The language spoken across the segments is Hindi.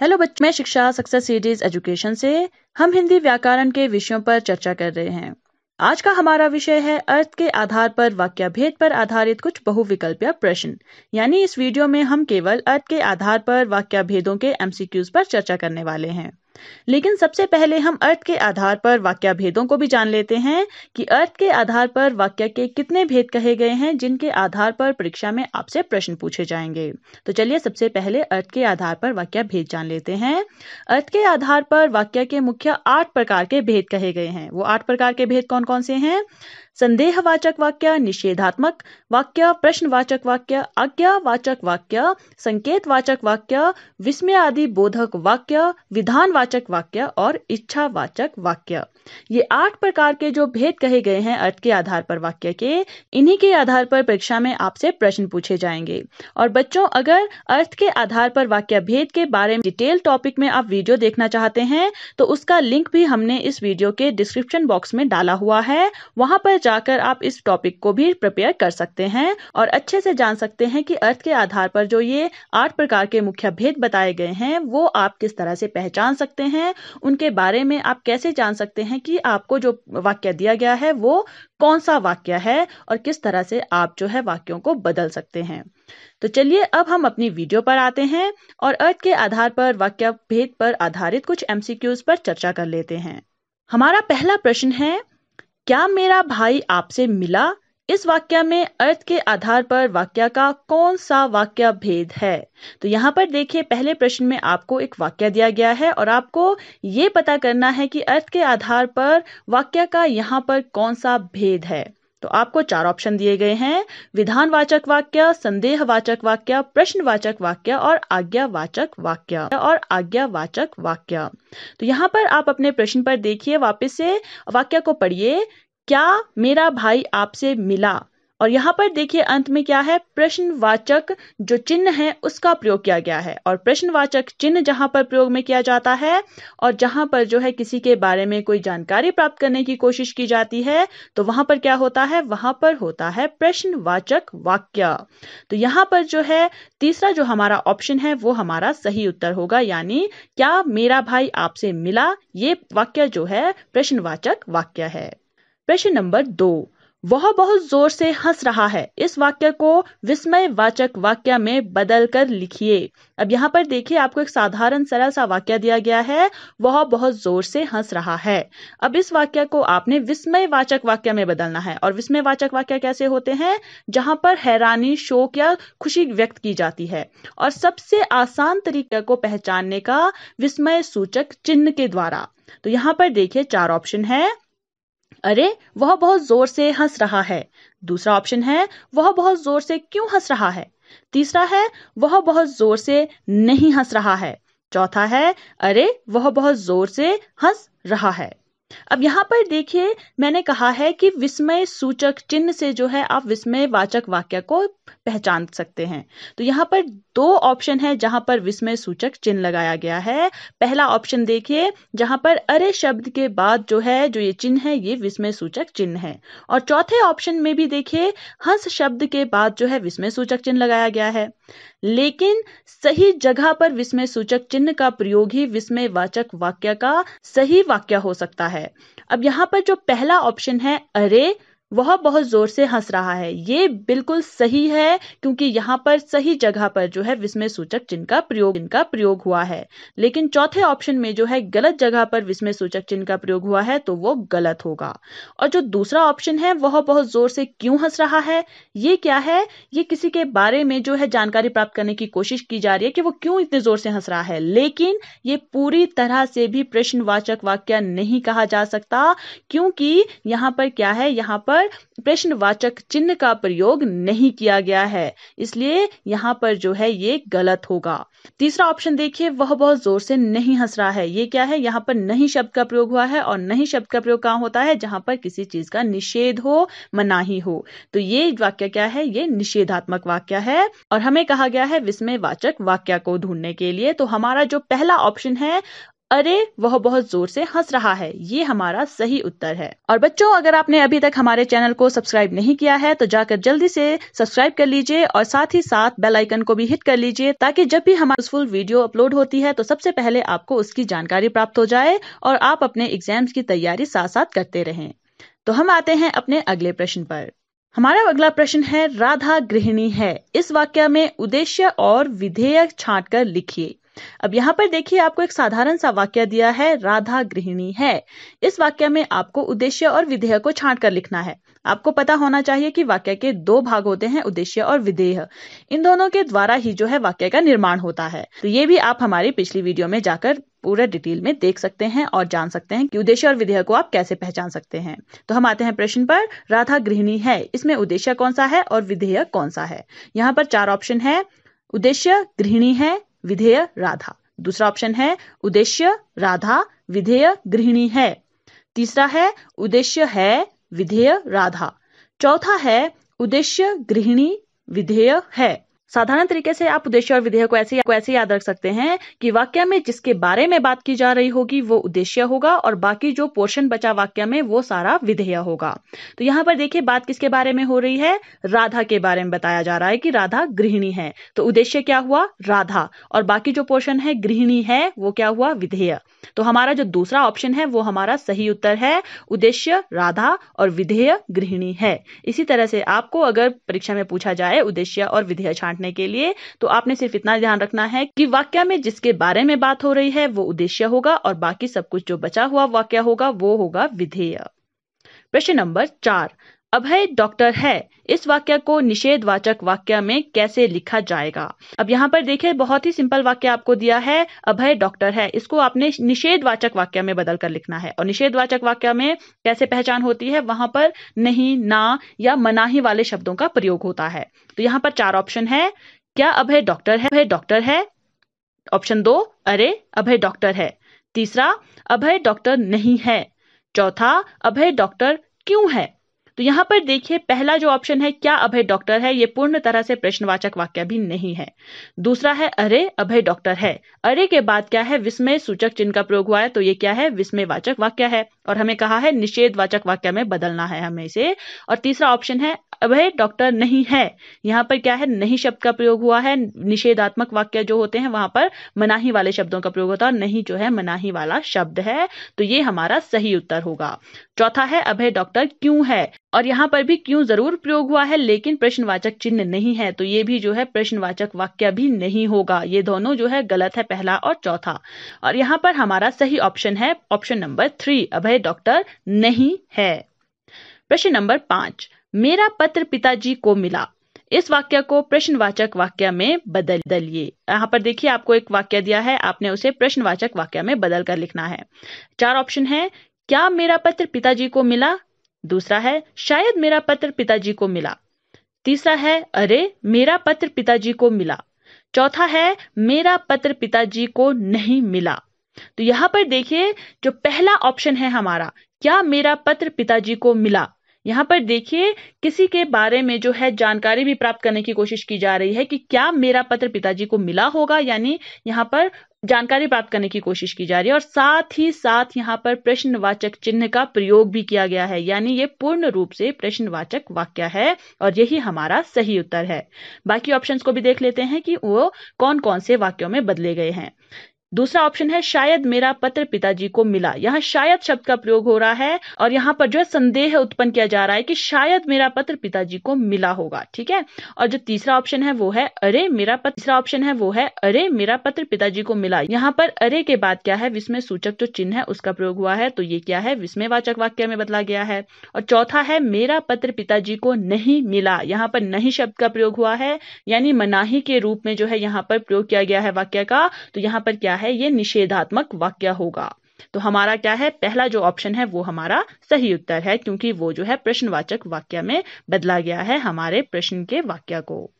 हेलो बच्चों, मैं शिक्षा सक्सेस सीरीज़ एजुकेशन से हम हिंदी व्याकरण के विषयों पर चर्चा कर रहे हैं। आज का हमारा विषय है अर्थ के आधार पर वाक्य भेद पर आधारित कुछ बहुविकल्पीय प्रश्न। यानी इस वीडियो में हम केवल अर्थ के आधार पर वाक्य भेदों के एमसीक्यूज पर चर्चा करने वाले हैं। लेकिन सबसे पहले हम अर्थ के आधार पर वाक्य भेदों को भी जान लेते हैं कि अर्थ के आधार पर वाक्य के कितने भेद कहे गए हैं, जिनके आधार पर परीक्षा में आपसे प्रश्न पूछे जाएँगे। तो चलिए सबसे पहले अर्थ के आधार पर वाक्य भेद जान लेते हैं। अर्थ के आधार पर वाक्य के मुख्य आठ प्रकार के भेद कहे गए हैं। वो आठ प्रकार के भेद कौन कौन से हैं? संदेहवाचक वाक्य, निषेधात्मक वाक्य, प्रश्नवाचक वाक्य, आज्ञावाचक वाक्य, संकेतवाचक वाक्य विस्मय आदि बोधक वाक्य, विधानवाचक वाक्य और इच्छावाचक वाक्य। ये आठ प्रकार के जो भेद कहे गए हैं अर्थ के आधार पर वाक्य के, इन्हीं के आधार पर परीक्षा में आपसे प्रश्न पूछे जाएँगे। और बच्चों, अगर अर्थ के आधार पर वाक्य भेद के बारे में डिटेल टॉपिक में आप वीडियो देखना चाहते हैं तो उसका लिंक भी हमने इस वीडियो के डिस्क्रिप्शन बॉक्स में डाला हुआ है। वहाँ पर जाकर आप इस टॉपिक को भी प्रिपेयर कर सकते हैं और अच्छे से जान सकते हैं कि अर्थ के आधार पर जो ये आठ प्रकार के मुख्य भेद बताए गए हैं, वो आप किस तरह से पहचान सकते हैं, उनके बारे में आप कैसे जान सकते हैं कि आपको जो वाक्य दिया गया है, वो कौन सा वाक्य है और किस तरह से आप जो है वाक्यों को बदल सकते हैं। तो चलिए अब हम अपनी वीडियो पर आते हैं और अर्थ के आधार पर, वाक्य भेद पर आधारित कुछ एमसीक्यूज पर चर्चा कर लेते हैं। हमारा पहला प्रश्न है क्या मेरा भाई आपसे मिला? इस वाक्य में अर्थ के आधार पर वाक्य का कौन सा वाक्य भेद है? तो यहाँ पर देखिए, पहले प्रश्न में आपको एक वाक्य दिया गया है और आपको ये पता करना है कि अर्थ के आधार पर वाक्य का यहाँ पर कौन सा भेद है। तो आपको चार ऑप्शन दिए गए हैं। विधानवाचक वाक्य, संदेहवाचक वाक्य, प्रश्नवाचक वाक्य और आज्ञावाचक वाक्य और आज्ञावाचक वाक्य। तो यहाँ पर आप अपने प्रश्न पर देखिए वापस से। वाक्य को पढ़िए, क्या मेरा भाई आपसे मिला? और यहाँ पर देखिए अंत में क्या है? प्रश्नवाचक जो चिन्ह है, उसका प्रयोग किया गया है। और प्रश्नवाचक चिन्ह जहाँ पर प्रयोग में किया जाता है और जहाँ पर जो है किसी के बारे में कोई जानकारी प्राप्त करने की कोशिश की जाती है तो वहाँ पर क्या होता है? वहाँ पर होता है प्रश्नवाचक वाक्य। तो यहाँ पर जो है, तीसरा जो हमारा ऑप्शन है, वो हमारा सही उत्तर होगा, यानी क्या मेरा भाई आपसे मिला? ये वाक्य जो है, प्रश्नवाचक वाक्य है। प्रश्न नंबर दो। वह बहुत ज़ोर से हंस रहा है। इस वाक्य को विस्मय वाचक वाक्य में बदल कर लिखिए। अब यहाँ पर देखिए, आपको एक साधारण सरल सा वाक्य दिया गया है। वह बहुत ज़ोर से हंस रहा है। अब इस वाक्य को आपने विस्मय वाचक वाक्य में बदलना है और विस्मय वाचक वाक्य कैसे होते हैं? जहाँ पर हैरानी, शोक या खुशी व्यक्त की जाती है। और सबसे आसान तरीके को पहचानने का विस्मय सूचक चिन्ह के द्वारा। तो यहाँ पर देखिए, चार ऑप्शन है। अरे, वह बहुत ज़ोर से हंस रहा है। दूसरा ऑप्शन है, वह बहुत ज़ोर से क्यों हंस रहा है? तीसरा है, वह बहुत ज़ोर से नहीं हंस रहा है। चौथा है, अरे, वह बहुत ज़ोर से हंस रहा है। अब यहाँ पर देखिए, मैंने कहा है कि विस्मय सूचक चिन्ह से जो है आप विस्मय वाचक वाक्य को पहचान सकते हैं। तो यहाँ पर दो ऑप्शन है जहाँ पर विस्मय सूचक चिन्ह लगाया गया है। पहला ऑप्शन देखिए, जहाँ पर अरे शब्द के बाद जो है, जो ये चिन्ह है, ये विस्मय सूचक चिन्ह है। और चौथे ऑप्शन में भी देखिए, हंस शब्द के बाद जो है विस्मय सूचक चिन्ह लगाया गया है। लेकिन सही जगह पर विस्मय सूचक चिन्ह का प्रयोग ही विस्मय वाचक वाक्य का सही वाक्य हो सकता है। अब यहाँ पर जो पहला ऑप्शन है, अरे वह बहुत ज़ोर से हंस रहा है। ये बिल्कुल सही है, क्योंकि यहाँ पर सही जगह पर जो है विस्मय सूचक चिन्ह का प्रयोग इनका प्रयोग हुआ है। लेकिन चौथे ऑप्शन में जो है गलत जगह पर विस्मय सूचक चिन्ह का प्रयोग हुआ है तो वो गलत होगा। और जो दूसरा ऑप्शन है, वह बहुत ज़ोर से क्यों हंस रहा है? ये क्या है? ये किसी के बारे में जो है जानकारी प्राप्त करने की कोशिश की जा रही है कि वो क्यों इतने ज़ोर से हंस रहा है। लेकिन ये पूरी तरह से भी प्रश्नवाचक वाक्य नहीं कहा जा सकता, क्योंकि यहाँ पर क्या है? यहाँ पर पर प्रश्नवाचक चिन्ह का प्रयोग नहीं किया गया है। इसलिए यहाँ पर जो है ये गलत होगा। तीसरा ऑप्शन देखिए, वह बहुत ज़ोर से नहीं हंस रहा है। ये क्या है? यहाँ पर नहीं शब्द का प्रयोग हुआ है और नहीं शब्द का प्रयोग कहाँ होता है? जहाँ पर किसी चीज़ का निषेध हो मनाही हो तो ये वाक्य क्या है? ये निषेधात्मक वाक्य है और हमें कहा गया है विस्मय वाचक वाक्य को ढूँढने के लिए। तो हमारा जो पहला ऑप्शन है अरे, वह बहुत ज़ोर से हंस रहा है। ये हमारा सही उत्तर है। और बच्चों, अगर आपने अभी तक हमारे चैनल को सब्सक्राइब नहीं किया है तो जाकर जल्दी से सब्सक्राइब कर लीजिए और साथ ही साथ बेल आइकन को भी हिट कर लीजिए, ताकि जब भी हमारी फुल वीडियो अपलोड होती है तो सबसे पहले आपको उसकी जानकारी प्राप्त हो जाए और आप अपने एग्ज़ाम्स की तैयारी साथ साथ करते रहें। तो हम आते हैं अपने अगले प्रश्न पर। हमारा अगला प्रश्न है, राधा गृहिणी है। इस वाक्य में उद्देश्य और विधेयक छांट कर लिखिए। अब यहाँ पर देखिए, आपको एक साधारण सा वाक्य दिया है, राधा गृहिणी है। इस वाक्य में आपको उद्देश्य और विधेय को छांट कर लिखना है। आपको पता होना चाहिए कि वाक्य के दो भाग होते हैं, उद्देश्य और विधेय। इन दोनों के द्वारा ही जो है वाक्य का निर्माण होता है। तो ये भी आप हमारी पिछली वीडियो में जाकर पूरा डिटेल में देख सकते हैं और जान सकते हैं कि उद्देश्य और विधेय को आप कैसे पहचान सकते हैं। तो हम आते हैं प्रश्न पर, राधा गृहिणी है, इसमें उद्देश्य कौन सा है और विधेयक कौन सा है? यहाँ पर चार ऑप्शन है, उद्देश्य गृहिणी है विधेय राधा। दूसरा ऑप्शन है, उद्देश्य राधा, विधेय गृहिणी है। तीसरा है, उद्देश्य है, विधेय राधा। चौथा है, उद्देश्य गृहिणी, विधेय है। साधारण तरीके से आप उद्देश्य और विधेय को ऐसे को ऐसे याद रख सकते हैं कि वाक्य में जिसके बारे में बात की जा रही होगी, वो उद्देश्य होगा और बाकी जो पोर्शन बचा वाक्य में, वो सारा विधेय होगा। तो यहाँ पर देखिए, बात किसके बारे में हो रही है? राधा के बारे में बताया जा रहा है कि राधा गृहिणी है। तो उद्देश्य क्या हुआ? राधा। और बाकी जो पोर्शन है, गृहिणी है, वो क्या हुआ? विधेय। तो हमारा जो दूसरा ऑप्शन है, वो हमारा सही उत्तर है। उद्देश्य राधा और विधेय गृहिणी है। इसी तरह से आपको अगर परीक्षा में पूछा जाए उद्देश्य और विधेय छांटने के लिए। तो आपने सिर्फ़ इतना ध्यान रखना है कि वाक्य में जिसके बारे में बात हो रही है, वो उद्देश्य होगा और बाकी सब कुछ जो बचा हुआ वाक्य होगा, वो होगा विधेय। प्रश्न नंबर चार अभय डॉक्टर है। इस वाक्य को निषेधवाचक वाक्य में कैसे लिखा जाएगा? अब यहाँ पर देखिए, बहुत ही सिंपल वाक्य आपको दिया है, अभय डॉक्टर है। इसको आपने निषेधवाचक वाक्य में बदल कर लिखना है। और निषेधवाचक वाक्य में कैसे पहचान होती है? वहाँ पर नहीं, ना या मनाही वाले शब्दों का प्रयोग होता है। तो यहाँ पर चार ऑप्शन है। क्या अभय डॉक्टर है? अभय डॉक्टर है। ऑप्शन दो, अरे, अभय डॉक्टर है। तीसरा, अभय डॉक्टर नहीं है। चौथा, अभय डॉक्टर क्यों है? तो यहाँ पर देखिए, पहला जो ऑप्शन है, क्या अभय डॉक्टर है? ये पूर्ण तरह से प्रश्नवाचक वाक्य भी नहीं है। दूसरा है, अरे, अभय डॉक्टर है। अरे के बाद क्या है? विस्मय सूचक चिन्ह का प्रयोग हुआ है तो ये क्या है? विस्मय वाचक वाक्य है। और हमें कहा है, निषेधवाचक वाक्य में बदलना है हमें इसे। और तीसरा ऑप्शन है, अभय डॉक्टर नहीं है। यहाँ पर क्या है? नहीं शब्द का प्रयोग हुआ है। निषेधात्मक वाक्य जो होते हैं, वहाँ पर मनाही वाले शब्दों का प्रयोग होता है। और नहीं जो है, मनाही वाला शब्द है। तो ये हमारा सही उत्तर होगा। चौथा है, अभय डॉक्टर क्यों है? और यहाँ पर भी क्यों ज़रूर प्रयोग हुआ है, लेकिन प्रश्नवाचक चिन्ह नहीं है तो ये भी जो है प्रश्नवाचक वाक्य भी नहीं होगा। ये दोनों जो है गलत है, पहला और चौथा। और यहाँ पर हमारा सही ऑप्शन है, option number three. Abhay doctor नहीं है। प्रश्न नंबर पाँच। मेरा पत्र पिताजी को मिला। इस वाक्य को प्रश्नवाचक वाक्य में बदल दलिए यहाँ पर देखिए, आपको एक वाक्य दिया है, आपने उसे प्रश्नवाचक वाक्य में बदल कर लिखना है। चार ऑप्शन है। क्या मेरा पत्र पिताजी को मिला? दूसरा है, शायद मेरा पत्र पिताजी को मिला। तीसरा है, अरे, मेरा पत्र पिताजी को मिला। चौथा है, मेरा पत्र पिताजी को नहीं मिला। तो यहाँ पर देखिए, जो पहला ऑप्शन है हमारा, क्या मेरा पत्र पिताजी को मिला? यहाँ पर देखिए, किसी के बारे में जो है जानकारी भी प्राप्त करने की कोशिश की जा रही है कि क्या मेरा पत्र पिताजी को मिला होगा, यानी यहाँ पर जानकारी प्राप्त करने की कोशिश की जा रही है और साथ ही साथ यहाँ पर प्रश्नवाचक चिन्ह का प्रयोग भी किया गया है। यानी ये पूर्ण रूप से प्रश्नवाचक वाक्य है और यही हमारा सही उत्तर है। बाकी ऑप्शंस को भी देख लेते हैं कि वो कौन कौन से वाक्यों में बदले गए हैं। दूसरा ऑप्शन है, शायद मेरा पत्र पिताजी को मिला। यहाँ शायद शब्द का प्रयोग हो रहा है और यहाँ पर जो है संदेह उत्पन्न किया जा रहा है कि शायद मेरा पत्र पिताजी को मिला होगा, ठीक है? और जो तीसरा ऑप्शन है वो है, अरे मेरा पत्र तीसरा ऑप्शन है वो है, अरे मेरा पत्र पिताजी को मिला। यहाँ पर अरे के बाद क्या है? विस्मय सूचक जो चिन्ह है उसका प्रयोग हुआ है तो ये क्या है? विस्मय वाचक वाक्य में बदला गया है। और चौथा है, मेरा पत्र पिताजी को नहीं मिला। यहाँ पर नहीं शब्द का प्रयोग हुआ है, यानी मनाही के रूप में जो है यहाँ पर प्रयोग किया गया है वाक्य का। तो यहाँ पर क्या है, ये निषेधात्मक वाक्य होगा। तो हमारा क्या है? पहला जो ऑप्शन है, वो हमारा सही उत्तर है, क्योंकि वो जो है प्रश्नवाचक वाक्य में बदला गया है हमारे प्रश्न के वाक्य को।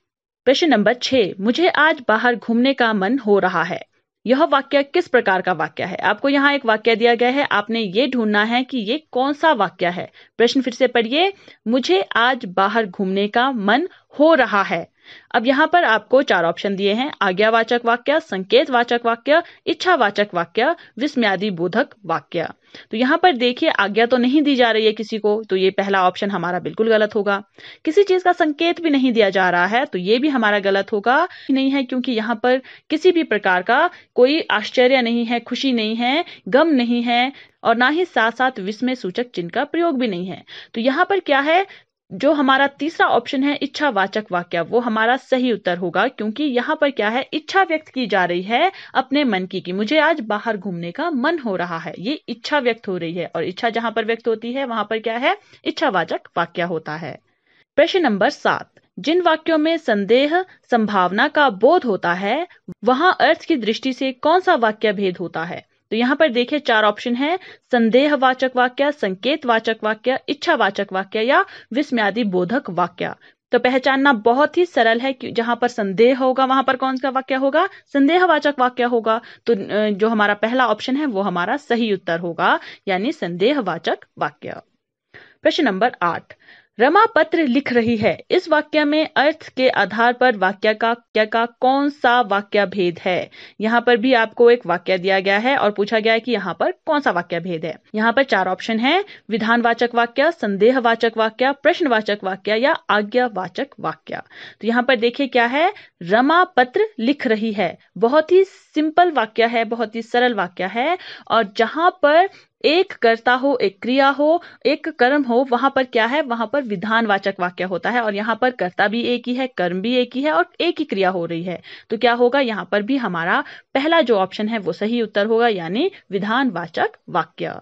प्रश्न नंबर छह, मुझे आज बाहर घूमने का मन हो रहा है। यह वाक्य किस प्रकार का वाक्य है? आपको यहाँ एक वाक्य दिया गया है, आपने ये ढूंढना है कि ये कौन सा वाक्य है। प्रश्न फिर से पढ़िए, मुझे आज बाहर घूमने का मन हो रहा है। अब यहाँ पर आपको चार ऑप्शन दिए हैं। आज्ञावाचक वाक्य संकेत वाचक वाक्य, इच्छावाचक वाक्य, विस्म्यादि बोधक वाक्य। तो यहाँ पर देखिए, आज्ञा तो नहीं दी जा रही है किसी को तो ये पहला ऑप्शन हमारा बिल्कुल गलत होगा। किसी चीज़ का संकेत भी नहीं दिया जा रहा है तो ये भी हमारा गलत होगा। नहीं है क्योंकि यहाँ पर किसी भी प्रकार का कोई आश्चर्य नहीं है, खुशी नहीं है, गम नहीं है, और ना ही साथ साथ विस्मय सूचक चिन्ह का प्रयोग भी नहीं है। तो यहाँ पर क्या है? जो हमारा तीसरा ऑप्शन है, इच्छावाचक वाक्य, वो हमारा सही उत्तर होगा, क्योंकि यहाँ पर क्या है, इच्छा व्यक्त की जा रही है अपने मन की कि मुझे आज बाहर घूमने का मन हो रहा है। ये इच्छा व्यक्त हो रही है, और इच्छा जहाँ पर व्यक्त होती है, वहाँ पर क्या है, इच्छावाचक वाक्य होता है। प्रश्न नंबर सात, जिन वाक्यों में संदेह, संभावना का बोध होता है, वहाँ अर्थ की दृष्टि से कौन सा वाक्य भेद होता है? तो यहाँ पर देखिए, चार ऑप्शन है, संदेहवाचक वाक्य संकेत वाचक वाक्य, इच्छावाचक वाक्य या विस्म्यादि बोधक वाक्य। तो पहचानना बहुत ही सरल है कि जहाँ पर संदेह होगा, वहाँ पर कौन सा वाक्य होगा? संदेहवाचक वाक्य होगा। तो जो हमारा पहला ऑप्शन है, वो हमारा सही उत्तर होगा, यानी संदेहवाचक वाक्य। प्रश्न नंबर आठ। रमा पत्र लिख रही है। इस वाक्य में अर्थ के आधार पर वाक्य का, क्या का, कौन सा वाक्य भेद है? यहाँ पर भी आपको एक वाक्य दिया गया है और पूछा गया है कि यहाँ पर कौन सा वाक्य भेद है। यहाँ पर चार ऑप्शन है। विधानवाचक वाक्य, संदेहवाचक वाक्य, प्रश्नवाचक वाक्य या आज्ञावाचक वाक्य। तो यहाँ पर देखिए क्या है? रमा पत्र लिख रही है। बहुत ही सिंपल वाक्य है, बहुत ही सरल वाक्य है और जहाँ पर एक कर्ता हो, एक क्रिया हो, एक कर्म हो, वहाँ पर क्या है? वहाँ पर विधानवाचक वाक्य होता है और यहाँ पर कर्ता भी एक ही है, कर्म भी एक ही है और एक ही क्रिया हो रही है। तो क्या होगा? यहाँ पर भी हमारा पहला जो ऑप्शन है वो सही उत्तर होगा, यानी विधानवाचक वाक्य।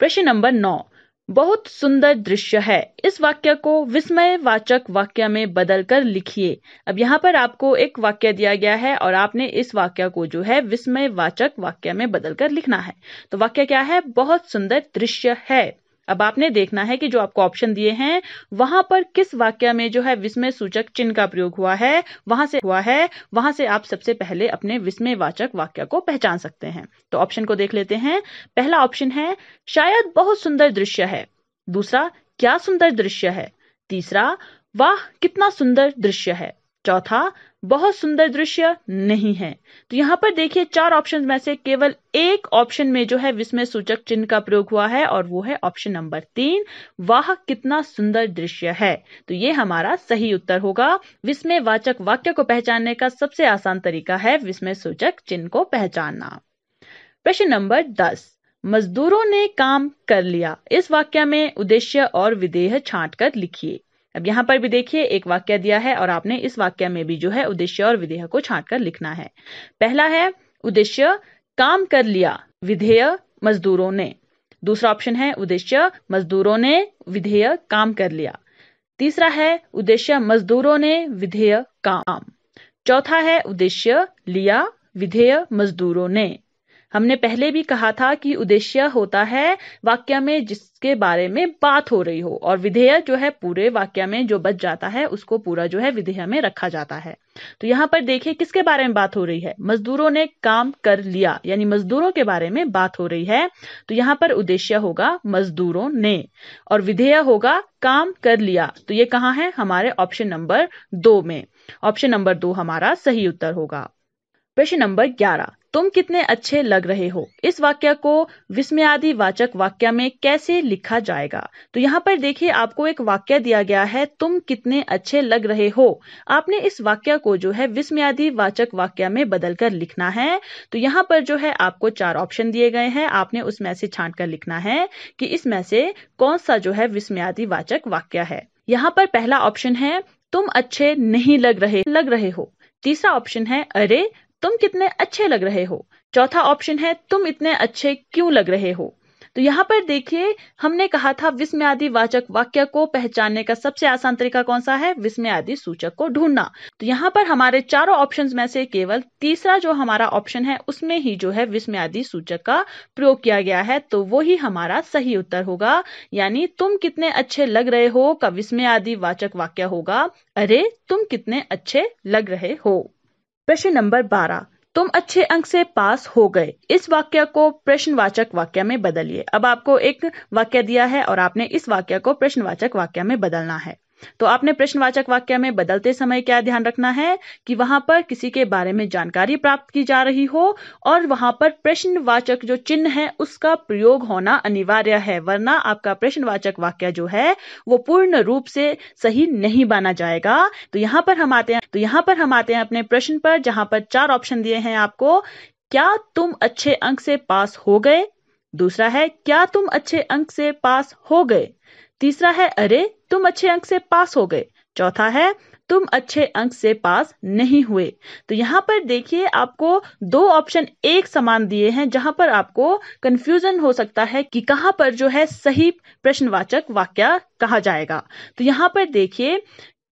प्रश्न नंबर नौ। बहुत सुंदर दृश्य है। इस वाक्य को विस्मय वाचक वाक्य में बदल कर लिखिए। अब यहाँ पर आपको एक वाक्य दिया गया है और आपने इस वाक्य को जो है विस्मय वाचक वाक्य में बदल कर लिखना है। तो वाक्य क्या है? बहुत सुंदर दृश्य है। अब आपने देखना है कि जो आपको ऑप्शन दिए हैं, वहाँ पर किस वाक्य में जो है विस्मय सूचक चिन्ह का प्रयोग हुआ है, वहाँ से हुआ है, वहाँ से आप सबसे पहले अपने विस्मय वाचक वाक्य को पहचान सकते हैं। तो ऑप्शन को देख लेते हैं। पहला ऑप्शन है, शायद बहुत सुंदर दृश्य है। दूसरा, क्या सुंदर दृश्य है? तीसरा, वाह, कितना सुंदर दृश्य है। चौथा बहुत सुंदर दृश्य नहीं है। तो यहाँ पर देखिए चार ऑप्शन में से केवल एक ऑप्शन में जो है विस्मय सूचक चिन्ह का प्रयोग हुआ है और वो है ऑप्शन नंबर तीन, वाह, कितना सुंदर दृश्य है। तो ये हमारा सही उत्तर होगा। विस्मय वाचक वाक्य को पहचानने का सबसे आसान तरीका है विस्मय सूचक चिन्ह को पहचानना। प्रश्न नंबर दस, मजदूरों ने काम कर लिया। इस वाक्य में उद्देश्य और विदेह छांट कर लिखिए। अब यहाँ पर भी देखिए, एक वाक्य दिया है और आपने इस वाक्य में भी जो है उद्देश्य और विधेय को छांट कर लिखना है। पहला है, उद्देश्य, काम कर लिया, विधेय, मजदूरों ने। दूसरा ऑप्शन है, उद्देश्य, मजदूरों ने, विधेय, काम कर लिया। तीसरा है, उद्देश्य, मजदूरों ने, विधेय, काम। चौथा है, उद्देश्य, लिया, विधेय, मजदूरों ने। हमने पहले भी कहा था कि उद्देश्य होता है वाक्य में जिसके बारे में बात हो रही हो, और विधेय जो है पूरे वाक्य में जो बच जाता है, उसको पूरा जो है विधेय में रखा जाता है। तो यहाँ पर देखिए किसके बारे में बात हो रही है? मजदूरों ने काम कर लिया, यानी मजदूरों के बारे में बात हो रही है। तो यहाँ पर उद्देश्य होगा मजदूरों ने, और विधेय होगा काम कर लिया। तो ये कहाँ है? हमारे ऑप्शन नंबर दो में। ऑप्शन नंबर दो हमारा सही उत्तर होगा। प्रश्न नंबर ग्यारह। तुम कितने अच्छे लग रहे हो। इस वाक्य को विस्मयादि वाचक वाक्य में कैसे लिखा जाएगा? तो यहाँ पर देखिए, आपको एक वाक्य दिया गया है, तुम कितने अच्छे लग रहे हो। आपने इस वाक्य को जो है विस्मयादि वाचक वाक्य में बदलकर लिखना है। तो यहाँ पर जो है आपको चार ऑप्शन दिए गए हैं। आपने उसमें से छांट कर लिखना है कि इसमें से कौन सा जो है विस्मयादि वाचक वाक्य है। यहाँ पर पहला ऑप्शन है, तुम अच्छे नहीं लग रहे लग रहे हो। तीसरा ऑप्शन है, अरे तुम कितने अच्छे लग रहे हो? चौथा ऑप्शन है, तुम इतने अच्छे क्यों लग रहे हो? तो यहाँ पर देखिए, हमने कहा था विस्मयादि वाचक वाक्य को पहचानने का सबसे आसान तरीका कौन सा है? विस्मयादि सूचक को ढूंढना। तो यहाँ पर हमारे चारों ऑप्शंस में से केवल तीसरा जो हमारा ऑप्शन है, उसमें ही जो है विस्मयादि सूचक का प्रयोग किया गया है तो वो ही हमारा सही उत्तर होगा। यानी तुम कितने अच्छे लग रहे हो का विस्मयादि वाचक वाक्य होगा। अरे, तुम कितने अच्छे लग रहे हो? प्रश्न नंबर बारह, तुम अच्छे अंक से पास हो गए। इस वाक्य को प्रश्नवाचक वाक्य में बदलिए। अब आपको एक वाक्य दिया है और आपने इस वाक्य को प्रश्नवाचक वाक्य में बदलना है। तो आपने प्रश्नवाचक वाक्य में बदलते समय क्या ध्यान रखना है कि वहाँ पर किसी के बारे में जानकारी प्राप्त की जा रही हो और वहाँ पर प्रश्नवाचक जो चिन्ह है उसका प्रयोग होना अनिवार्य है, वरना आपका प्रश्नवाचक वाक्य जो है वो पूर्ण रूप से सही नहीं माना जाएगा। तो यहाँ पर हम आते हैं तो यहाँ पर हम आते हैं अपने प्रश्न पर, जहाँ पर चार ऑप्शन दिए हैं आपको। क्या तुम अच्छे अंक से पास हो गए? दूसरा है, क्या तुम अच्छे अंक से पास हो गए? तीसरा है, अरे, तुम अच्छे अंक से पास हो गए। चौथा है, तुम अच्छे अंक से पास नहीं हुए। तो यहाँ पर देखिए, आपको दो ऑप्शन एक समान दिए हैं, जहाँ पर आपको कंफ्यूजन हो सकता है कि कहाँ पर जो है सही प्रश्नवाचक वाक्य कहा जाएगा। तो यहाँ पर देखिए,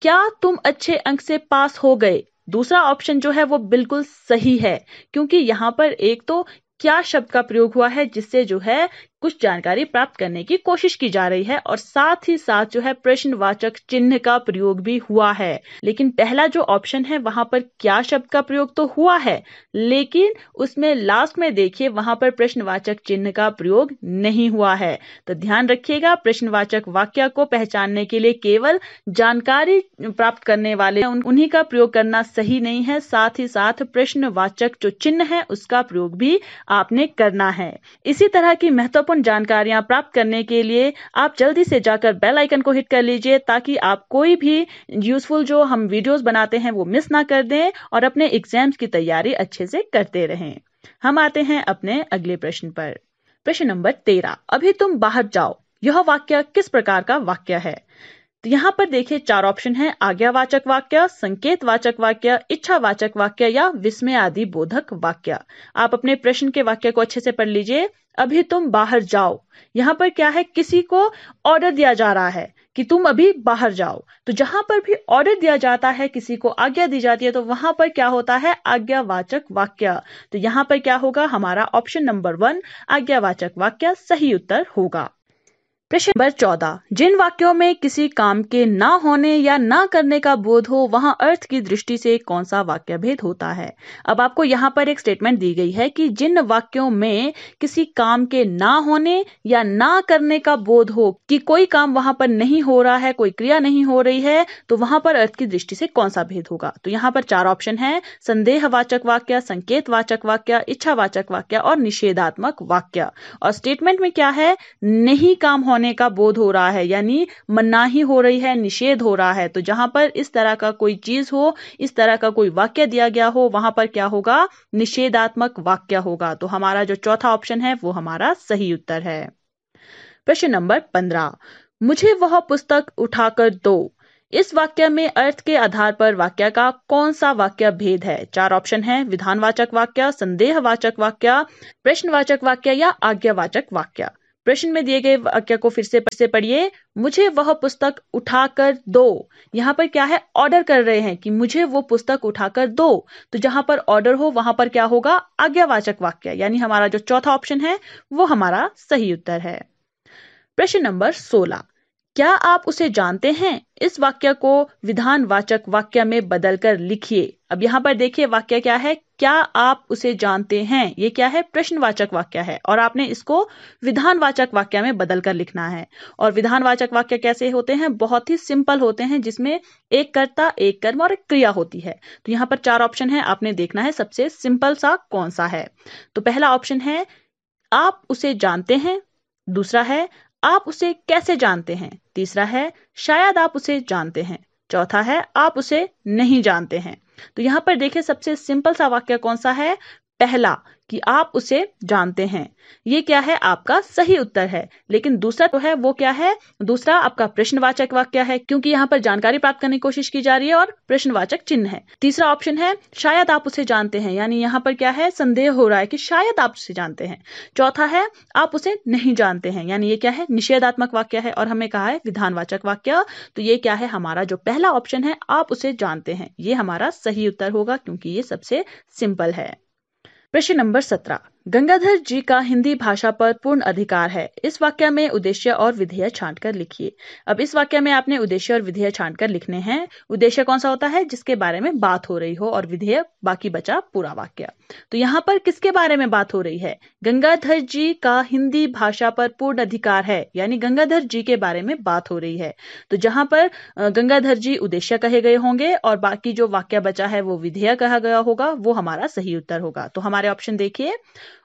क्या तुम अच्छे अंक से पास हो गए? दूसरा ऑप्शन जो है, वो बिल्कुल सही है, क्योंकि यहाँ पर एक तो क्या शब्द का प्रयोग हुआ है, जिससे जो है कुछ जानकारी प्राप्त करने की कोशिश की जा रही है और साथ ही साथ जो है प्रश्नवाचक चिन्ह का प्रयोग भी हुआ है। लेकिन पहला जो ऑप्शन है, वहाँ पर क्या शब्द का प्रयोग तो हुआ है? लेकिन उसमें लास्ट में देखिए, वहाँ पर प्रश्नवाचक चिन्ह का प्रयोग नहीं हुआ है। तो ध्यान रखिएगा, प्रश्नवाचक वाक्य को पहचानने के लिए केवल जानकारी प्राप्त करने वाले उन्हीं का प्रयोग करना सही नहीं है। साथ ही साथ प्रश्नवाचक जो चिन्ह है, उसका प्रयोग भी आपने करना है। इसी तरह की महत्व महत्वपूर्ण जानकारियाँ प्राप्त करने के लिए आप जल्दी से जाकर बेल आइकन को हिट कर लीजिए ताकि आप कोई भी यूजफुल जो हम वीडियोस बनाते हैं वो मिस ना कर दें और अपने एग्ज़ाम्स की तैयारी अच्छे से करते रहें। हम आते हैं अपने अगले प्रश्न पर। प्रश्न नंबर तेरह। अभी तुम बाहर जाओ। यह वाक्य किस प्रकार का वाक्य है? तो यहाँ पर देखिए चार ऑप्शन है। आज्ञावाचक वाक्य संकेत वाचक वाक्य, इच्छावाचक वाक्य या विस्मय आदि बोधक वाक्य। आप अपने प्रश्न के वाक्य को अच्छे से पढ़ लीजिए। अभी तुम बाहर जाओ। यहाँ पर क्या है? किसी को ऑर्डर दिया जा रहा है कि तुम अभी बाहर जाओ। तो जहाँ पर भी ऑर्डर दिया जाता है, किसी को आज्ञा दी जाती है तो वहाँ पर क्या होता है? आज्ञावाचक वाक्य। तो यहाँ पर क्या होगा? हमारा ऑप्शन नंबर वन आज्ञावाचक वाक्य, सही उत्तर होगा। प्रश्न नंबर चौदह। जिन वाक्यों में किसी काम के ना होने या ना करने का बोध हो, वहाँ अर्थ की दृष्टि से कौन सा वाक्य भेद होता है? अब आपको यहाँ पर एक स्टेटमेंट दी गई है कि जिन वाक्यों में किसी काम के ना होने या ना करने का बोध हो, कि कोई काम वहाँ पर नहीं हो रहा है, कोई क्रिया नहीं हो रही है तो वहाँ पर अर्थ की दृष्टि से कौन सा भेद होगा? तो यहाँ पर चार ऑप्शन है, संदेहवाचक वाक्य संकेत वाचक वाक्य, इच्छावाचक वाक्य और निषेधात्मक वाक्य। और स्टेटमेंट में क्या है? नहीं काम होने होने का बोध हो रहा है, यानी मनाही हो रही है, निषेध हो रहा है। तो जहाँ पर इस तरह का कोई चीज़ हो, इस तरह का कोई वाक्य दिया गया हो, वहाँ पर क्या होगा? निषेधात्मक वाक्य होगा। तो हमारा जो चौथा ऑप्शन है, वो हमारा सही उत्तर है। प्रश्न नंबर पंद्रह। मुझे वह पुस्तक उठाकर दो। इस वाक्य में अर्थ के आधार पर वाक्य का कौन सा वाक्य भेद है? चार ऑप्शन है, विधानवाचक वाक्य, संदेहवाचक वाक्य, प्रश्नवाचक वाक्य या आज्ञावाचक वाक्य। प्रश्न में दिए गए वाक्य को फिर से से पढ़िए। मुझे वह पुस्तक उठाकर दो। यहाँ पर क्या है? ऑर्डर कर रहे हैं कि मुझे वो पुस्तक उठाकर दो। तो जहाँ पर ऑर्डर हो, वहाँ पर क्या होगा? आज्ञावाचक वाक्य। यानी हमारा जो चौथा ऑप्शन है, वो हमारा सही उत्तर है। प्रश्न नंबर सोलह। क्या आप उसे जानते हैं? इस वाक्य को विधानवाचक वाक्य में बदलकर लिखिए। अब यहाँ पर देखिए वाक्य क्या है? क्या आप उसे जानते हैं? ये क्या है? प्रश्नवाचक वाक्य है और आपने इसको विधानवाचक वाक्य में बदलकर लिखना है। और विधानवाचक वाक्य कैसे होते हैं? बहुत ही सिंपल होते हैं, जिसमें एक कर्ता, एक कर्म और एक क्रिया होती है। तो यहाँ पर चार ऑप्शन है, आपने देखना है सबसे सिंपल सा कौन सा है। तो पहला ऑप्शन है, आप उसे जानते हैं। दूसरा है, आप उसे कैसे जानते हैं? तीसरा है, शायद आप उसे जानते हैं। चौथा है, आप उसे नहीं जानते हैं। तो यहाँ पर देखिए सबसे सिंपल सा वाक्य कौन सा है? पहला, कि आप उसे जानते हैं। ये क्या है? आपका सही उत्तर है। लेकिन दूसरा तो है, वो क्या है? दूसरा, आपका प्रश्नवाचक वाक्य है? क्योंकि यहाँ पर जानकारी प्राप्त करने की कोशिश की जा रही है और प्रश्नवाचक चिन्ह है। तीसरा ऑप्शन है, शायद आप उसे जानते हैं। यानी यहाँ पर क्या है? संदेह हो रहा है कि शायद आप उसे जानते हैं। चौथा है, आप उसे नहीं जानते हैं। यानी ये क्या है? निषेधात्मक वाक्य है और हमें कहा है विधानवाचक वाक्य। तो ये क्या है? हमारा जो पहला ऑप्शन है, आप उसे जानते हैं। ये हमारा सही उत्तर होगा क्योंकि ये सबसे सिंपल है। प्रश्न नंबर सत्रह। गंगाधर जी का हिंदी भाषा पर पूर्ण अधिकार है। इस वाक्य में उद्देश्य और विधेय छांट कर लिखिए। अब इस वाक्य में आपने उद्देश्य और विधेय छांट कर लिखने हैं। उद्देश्य कौन सा होता है? जिसके बारे में बात हो रही हो और विधेय बाकी बचा पूरा वाक्य। तो यहाँ पर किसके बारे में बात हो रही है? गंगाधर जी का हिंदी भाषा पर पूर्ण अधिकार है, यानी गंगाधर जी के बारे में बात हो रही है। तो जहाँ पर गंगाधर जी उद्देश्य कहे गए होंगे और बाकी जो वाक्य बचा है वो विधेय कहा गया होगा, वो हमारा सही उत्तर होगा। तो हमारे ऑप्शन देखिए।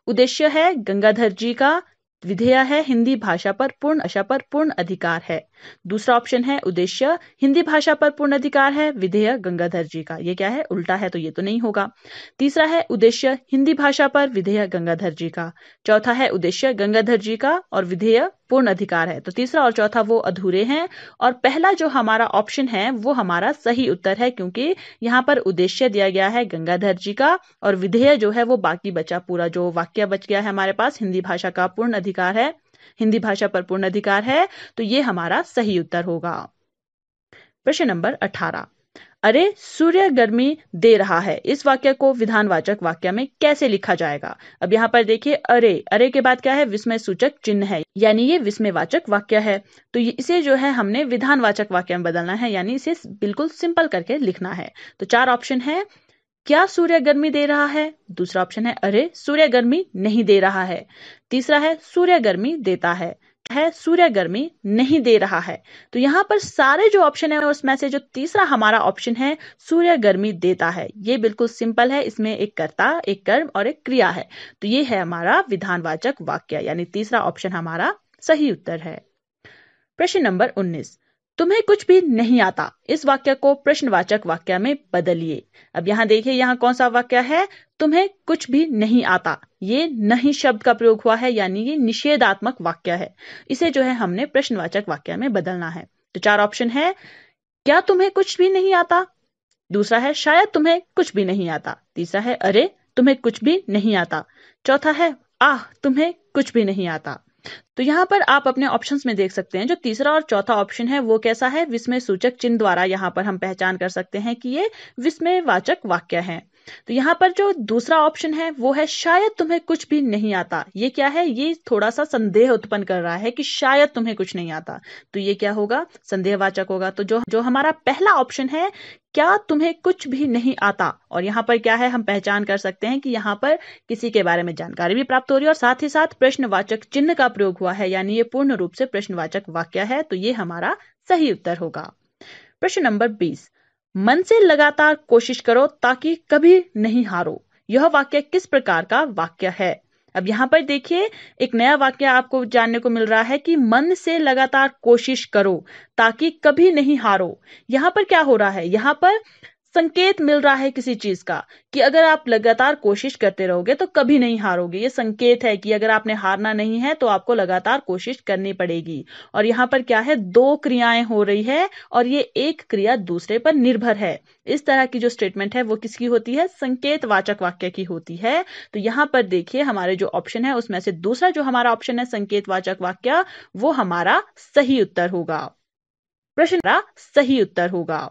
उद्देश्य है गंगाधर जी का, विधेय है हिंदी भाषा पर पूर्ण आशा पर पूर्ण अधिकार है। दूसरा ऑप्शन है उद्देश्य, हिंदी भाषा पर पूर्ण अधिकार है, विधेय गंगाधर जी का। ये क्या है? उल्टा है तो ये तो नहीं होगा। तीसरा है उद्देश्य, हिंदी भाषा पर विधेय गंगाधर जी का। चौथा है उद्देश्य, गंगाधर जी का और विधेय पूर्ण अधिकार है। तो तीसरा और चौथा वो अधूरे हैं और पहला जो हमारा ऑप्शन है, वो हमारा सही उत्तर है क्योंकि यहाँ पर उद्देश्य दिया गया है गंगाधर जी का और विधेय जो है वो बाकी बचा पूरा जो वाक्य बच गया है हमारे पास, हिंदी भाषा का पूर्ण अधिकार है, हिंदी भाषा पर पूर्ण अधिकार है तो ये हमारा सही उत्तर होगा। प्रश्न नंबर अठारह। अरे, सूर्य गर्मी दे रहा है। इस वाक्य को विधानवाचक वाक्य में कैसे लिखा जाएगा? अब यहाँ पर देखिए, अरे अरे के बाद क्या है? विस्मय सूचक चिन्ह है। यानी ये विस्मयवाचक वाक्य है। तो इसे जो है, हमने विधानवाचक वाक्य में बदलना है। यानी इसे बिल्कुल सिंपल करके लिखना है। तो चार ऑप्शन है। क्या सूर्य गर्मी दे रहा है? दूसरा ऑप्शन है, अरे, सूर्य गर्मी नहीं दे रहा है। तीसरा है, सूर्य गर्मी देता है। है, सूर्य गर्मी नहीं दे रहा है। तो यहाँ पर सारे जो ऑप्शन है उसमें से जो तीसरा हमारा ऑप्शन है, सूर्य गर्मी देता है। ये बिल्कुल सिंपल है, इसमें एक कर्ता, एक कर्म और एक क्रिया है। तो ये है हमारा विधानवाचक वाक्य, यानी तीसरा ऑप्शन हमारा सही उत्तर है। प्रश्न नंबर उन्नीस। तुम्हें कुछ भी नहीं आता। इस वाक्य को प्रश्नवाचक वाक्य में बदलिए। अब यहाँ देखिए, यहाँ कौन सा वाक्य है? तुम्हें कुछ भी नहीं आता। ये नहीं शब्द का प्रयोग हुआ है, यानी ये निषेधात्मक वाक्य है। इसे जो है हमने प्रश्नवाचक वाक्य में बदलना है। तो चार ऑप्शन है। क्या तुम्हें कुछ भी नहीं आता? दूसरा है, शायद तुम्हें कुछ भी नहीं आता। तीसरा है, अरे, तुम्हें कुछ भी नहीं आता। चौथा है, आह, तुम्हें कुछ भी नहीं आता। तो यहाँ पर आप अपने ऑप्शंस में देख सकते हैं, जो तीसरा और चौथा ऑप्शन है, वो कैसा है? विस्मय सूचक चिन्ह द्वारा यहाँ पर हम पहचान कर सकते हैं कि ये विस्मय वाचक वाक्य है। तो यहाँ पर जो दूसरा ऑप्शन है, वो है शायद तुम्हें कुछ भी नहीं आता। ये क्या है? ये थोड़ा सा संदेह उत्पन्न कर रहा है कि शायद तुम्हें कुछ नहीं आता। तो ये क्या होगा? संदेहवाचक होगा। तो जो जो हमारा पहला ऑप्शन है, क्या तुम्हें कुछ भी नहीं आता? और यहाँ पर क्या है? हम पहचान कर सकते हैं कि यहाँ पर किसी के बारे में जानकारी भी प्राप्त हो रही है और साथ ही साथ प्रश्नवाचक चिन्ह का प्रयोग हुआ है। यानी ये पूर्ण रूप से प्रश्नवाचक वाक्य है। तो ये हमारा सही उत्तर होगा। प्रश्न नंबर बीस। मन से लगातार कोशिश करो ताकि कभी नहीं हारो। यह वाक्य किस प्रकार का वाक्य है? अब यहाँ पर देखिए, एक नया वाक्य आपको जानने को मिल रहा है कि मन से लगातार कोशिश करो ताकि कभी नहीं हारो। यहाँ पर क्या हो रहा है? यहाँ पर संकेत मिल रहा है किसी चीज़ का कि अगर आप लगातार कोशिश करते रहोगे तो कभी नहीं हारोगे। ये संकेत है कि अगर आपने हारना नहीं है तो आपको लगातार कोशिश करनी पड़ेगी। और यहाँ पर क्या है? दो क्रियाएँ हो रही है और ये एक क्रिया दूसरे पर निर्भर है। इस तरह की जो स्टेटमेंट है वो किसकी होती है? संकेत वाचक वाक्य की होती है। तो यहाँ पर देखिए हमारे जो ऑप्शन है उसमें से दूसरा जो हमारा ऑप्शन है संकेत वाचक वाक्य, वो हमारा सही उत्तर होगा। प्रश्न सही उत्तर होगा।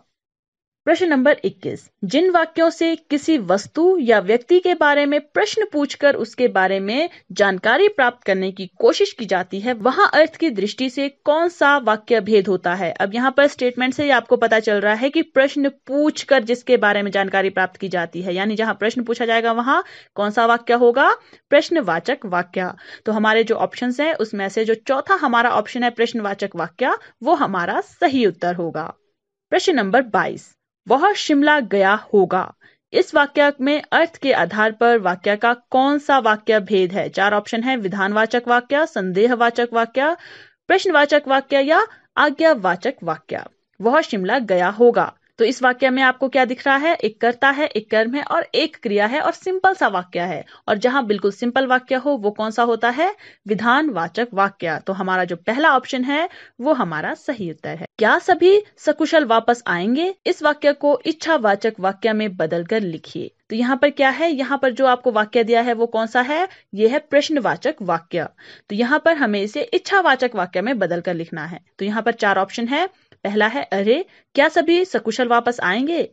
प्रश्न नंबर 21 जिन वाक्यों से किसी वस्तु या व्यक्ति के बारे में प्रश्न पूछकर उसके बारे में जानकारी प्राप्त करने की कोशिश की जाती है, वहाँ अर्थ की दृष्टि से कौन सा वाक्य भेद होता है? अब यहाँ पर स्टेटमेंट से आपको पता चल रहा है कि प्रश्न पूछकर जिसके बारे में जानकारी प्राप्त की जाती है, यानी जहाँ प्रश्न पूछा जाएगा वहाँ कौन सा वाक्य होगा? प्रश्नवाचक वाक्य। तो हमारे जो ऑप्शन है, उसमें से जो चौथा हमारा ऑप्शन है प्रश्नवाचक वाक्य, वो हमारा सही उत्तर होगा। प्रश्न नंबर बाईस। वह शिमला गया होगा। इस वाक्य में अर्थ के आधार पर वाक्य का कौन सा वाक्य भेद है? चार ऑप्शन है, विधानवाचक वाक्य, संदेहवाचक वाक्य, प्रश्नवाचक वाक्य या आज्ञावाचक वाक्य। वह शिमला गया होगा। तो इस वाक्य में आपको क्या दिख रहा है? एक कर्ता है, एक कर्म है और एक क्रिया है और सिंपल सा वाक्य है। और जहाँ बिल्कुल सिंपल वाक्य हो, वो कौन सा होता है? विधान वाचक वाक्य। तो हमारा जो पहला ऑप्शन है, वो हमारा सही उत्तर है। क्या सभी सकुशल वापस आएँगे? इस वाक्य को इच्छावाचक वाक्य में बदल कर लिखिए। तो यहाँ पर क्या है? यहाँ पर जो आपको वाक्य दिया है, वो कौन सा है? ये है प्रश्नवाचक वाक्य। तो यहाँ पर हमें इसे इच्छावाचक वाक्य में बदल कर लिखना है। तो यहाँ पर चार ऑप्शन है पहला है, अरे, क्या सभी सकुशल वापस आएँगे?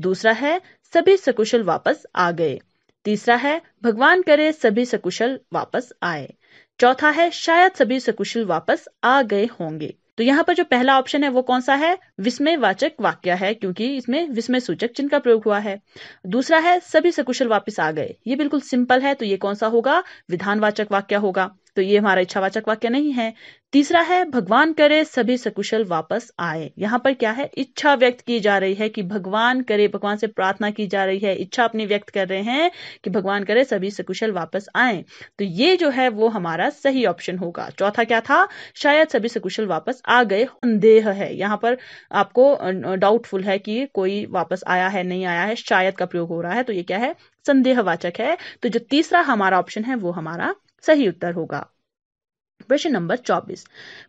दूसरा है, सभी सकुशल वापस आ गए। तीसरा है, भगवान करे सभी सकुशल वापस आए। चौथा है, शायद सभी सकुशल वापस आ गए होंगे। तो यहाँ पर जो पहला ऑप्शन है, वो कौन सा है? विस्मय वाचक वाक्य है, क्योंकि इसमें विस्मय सूचक चिन्ह का प्रयोग हुआ है। दूसरा है, सभी सकुशल वापस आ गए। ये बिल्कुल सिंपल है तो ये कौन सा होगा? विधानवाचक वाक्य होगा। तो ये हमारा इच्छावाचक वाक्य नहीं है। तीसरा है, भगवान करे, सभी सकुशल वापस आए। यहाँ पर क्या है? इच्छा व्यक्त की जा रही है कि भगवान करे, भगवान से प्रार्थना की जा रही है। इच्छा अपनी व्यक्त कर रहे हैं कि भगवान करे, सभी सकुशल वापस आए। तो ये जो है, वो हमारा सही ऑप्शन होगा। चौथा क्या था? शायद सभी सकुशल वापस आ गए संदेह है। यहाँ पर आपको डाउटफुल है कि कोई वापस आया है, नहीं आया है, शायद का प्रयोग हो रहा है। तो ये क्या है? संदेहवाचक है। तो जो तीसरा हमारा ऑप्शन है, वो हमारा सही उत्तर होगा। प्रश्न नंबर 24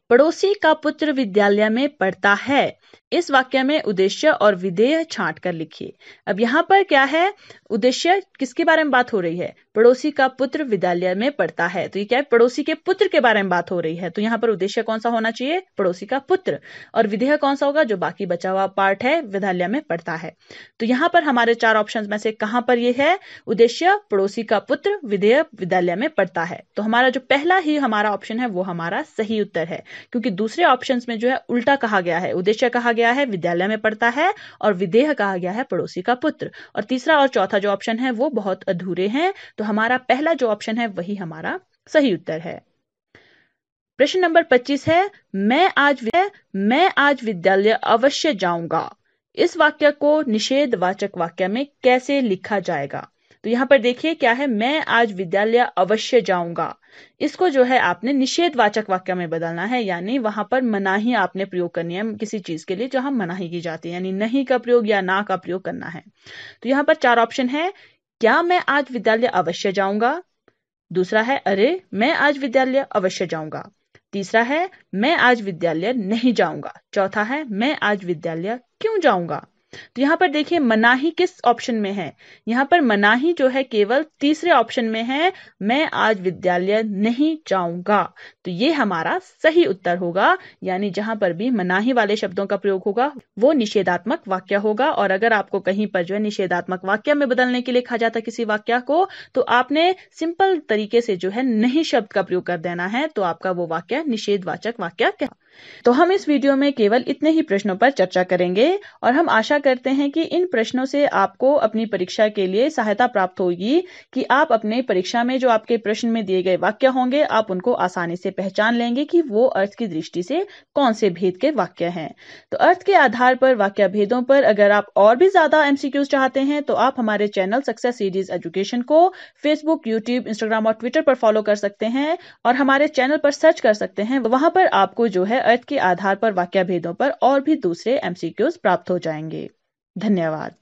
पड़ोसी का पुत्र विद्यालय में पढ़ता है। इस वाक्य में उद्देश्य और विधेय छांट कर लिखिए। अब यहाँ पर क्या है? उद्देश्य किसके बारे में बात हो रही है? पड़ोसी का पुत्र विद्यालय में पढ़ता है। तो ये क्या है? पड़ोसी के पुत्र के बारे में बात हो रही है। तो यहाँ पर उद्देश्य कौन सा होना चाहिए? पड़ोसी का पुत्र। और विधेय कौन सा होगा? जो बाकी बचा हुआ पार्ट है, विद्यालय में पढ़ता है। तो यहाँ पर हमारे चार ऑप्शन में से कहाँ पर ये है? उद्देश्य, पड़ोसी का पुत्र, विधेय, विद्यालय में पढ़ता है। तो हमारा जो पहला ही हमारा ऑप्शन है, वो हमारा सही उत्तर है। क्योंकि दूसरे ऑप्शन में जो है, उल्टा कहा गया है। उद्देश्य कहा गया है, विद्यालय में पढ़ता है और विदेह कहा गया है, पड़ोसी का पुत्र। और तीसरा और चौथा जो ऑप्शन है, वो बहुत अधूरे हैं। तो हमारा पहला जो ऑप्शन है, वही हमारा सही उत्तर है। प्रश्न नंबर 25 है, मैं आज मैं आज विद्यालय अवश्य जाऊँगा। इस वाक्य को निषेध वाचक वाक्य में कैसे लिखा जाएगा? तो यहाँ पर देखिए क्या है, मैं आज विद्यालय अवश्य जाऊँगा। इसको जो है आपने निषेधवाचक वाक्य में बदलना है, यानी वहाँ पर मनाही आपने प्रयोग करनी है किसी चीज़ के लिए जहाँ मनाही की जाती है, यानी नहीं का प्रयोग या ना का प्रयोग करना है। तो यहाँ पर चार ऑप्शन है, क्या मैं आज विद्यालय अवश्य जाऊँगा? दूसरा है, अरे, मैं आज विद्यालय अवश्य जाऊँगा। तीसरा है, मैं आज विद्यालय नहीं जाऊँगा। चौथा है, मैं आज विद्यालय क्यों जाऊँगा? तो यहाँ पर देखिए, मनाही किस ऑप्शन में है? यहाँ पर मनाही जो है केवल तीसरे ऑप्शन में है, मैं आज विद्यालय नहीं जाऊँगा। तो ये हमारा सही उत्तर होगा, यानी जहाँ पर भी मनाही वाले शब्दों का प्रयोग होगा, वो निषेधात्मक वाक्य होगा। और अगर आपको कहीं पर जो है निषेधात्मक वाक्य में बदलने के लिए कहा जाता किसी वाक्य को तो आपने सिंपल तरीके से जो है नहीं शब्द का प्रयोग कर देना है तो आपका वो वाक्य निषेधवाचक वाक्य क्या तो हम इस वीडियो में केवल इतने ही प्रश्नों पर चर्चा करेंगे और हम आशा करते हैं कि इन प्रश्नों से आपको अपनी परीक्षा के लिए सहायता प्राप्त होगी कि आप अपने परीक्षा में जो आपके प्रश्न में दिए गए वाक्य होंगे, आप उनको आसानी से पहचान लेंगे कि वो अर्थ की दृष्टि से कौन से भेद के वाक्य हैं। तो अर्थ के आधार पर वाक्य भेदों पर अगर आप और भी ज़्यादा एमसीक्यूज चाहते हैं तो आप हमारे चैनल सक्सेस सीरीज़ एजुकेशन को फेसबुक यूट्यूब इंस्टाग्राम और ट्विटर पर फॉलो कर सकते हैं और हमारे चैनल पर सर्च कर सकते हैं। वहाँ पर आपको जो है अर्थ के आधार पर वाक्य भेदों पर और भी दूसरे एमसीक्यूज प्राप्त हो जाएँगे। धन्यवाद।